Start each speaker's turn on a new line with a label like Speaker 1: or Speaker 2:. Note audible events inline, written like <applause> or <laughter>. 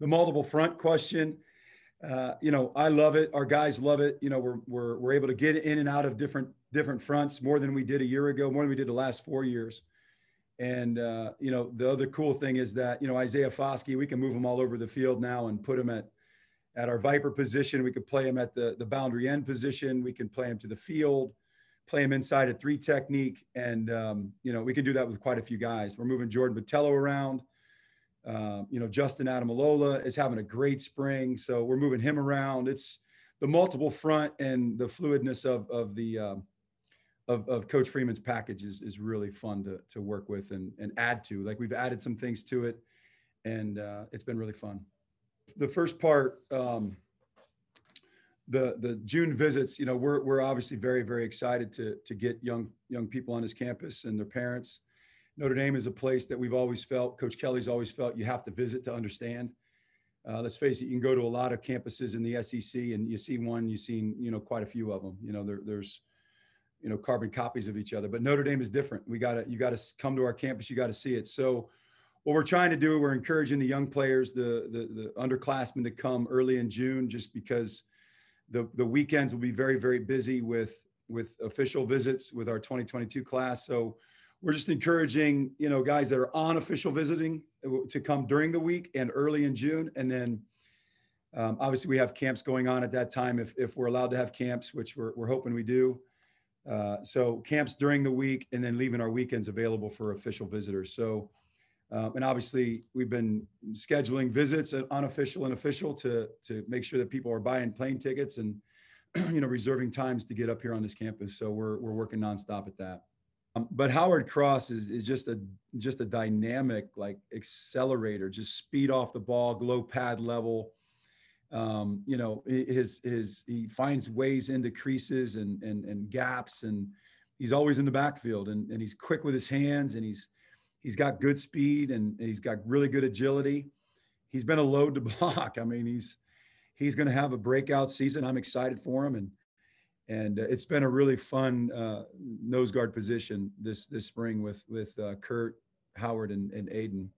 Speaker 1: the multiple front question. Uh, you know, I love it. Our guys love it. You know, we're, we're, we're able to get in and out of different, different fronts more than we did a year ago, more than we did the last four years. And, uh, you know, the other cool thing is that, you know, Isaiah Foskey, we can move him all over the field now and put him at, at our Viper position. We could play him at the, the boundary end position. We can play him to the field, play him inside a three technique. And, um, you know, we can do that with quite a few guys. We're moving Jordan Botelho around. Uh, you know, Justin Ademilola is having a great spring. So we're moving him around. It's the multiple front and the fluidness of, of the, um, of, of Coach Freeman's package is, is really fun to, to work with and, and add to. Like we've added some things to it and uh, it's been really fun the first part, um, the the June visits, you know, we're we're obviously very very excited to to get young young people on his campus and their parents. Notre Dame is a place that we've always felt, Coach Kelly's always felt you have to visit to understand. Uh, let's face it, you can go to a lot of campuses in the SEC and you see one, you've seen, you know, quite a few of them. You know, there, there's, you know, carbon copies of each other. But Notre Dame is different. We got to, you got to come to our campus, you got to see it. So what we're trying to do, we're encouraging the young players, the, the, the underclassmen to come early in June, just because the, the weekends will be very, very busy with, with official visits with our 2022 class. So we're just encouraging, you know, guys that are on official visiting to come during the week and early in June. And then um, obviously we have camps going on at that time if, if we're allowed to have camps, which we're, we're hoping we do. Uh, so camps during the week and then leaving our weekends available for official visitors. So um, and obviously, we've been scheduling visits, unofficial and official, to to make sure that people are buying plane tickets and <clears throat> you know reserving times to get up here on this campus. So we're we're working nonstop at that. Um, but Howard Cross is is just a just a dynamic like accelerator, just speed off the ball, glow pad level. Um, you know, his his he finds ways into creases and and and gaps, and he's always in the backfield, and and he's quick with his hands, and he's He's got good speed and he's got really good agility. He's been a load to <laughs> block. I mean, he's he's going to have a breakout season. I'm excited for him, and and uh, it's been a really fun uh, nose guard position this this spring with with uh, Kurt Howard and, and Aiden.